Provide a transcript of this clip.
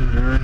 Mm-hmm.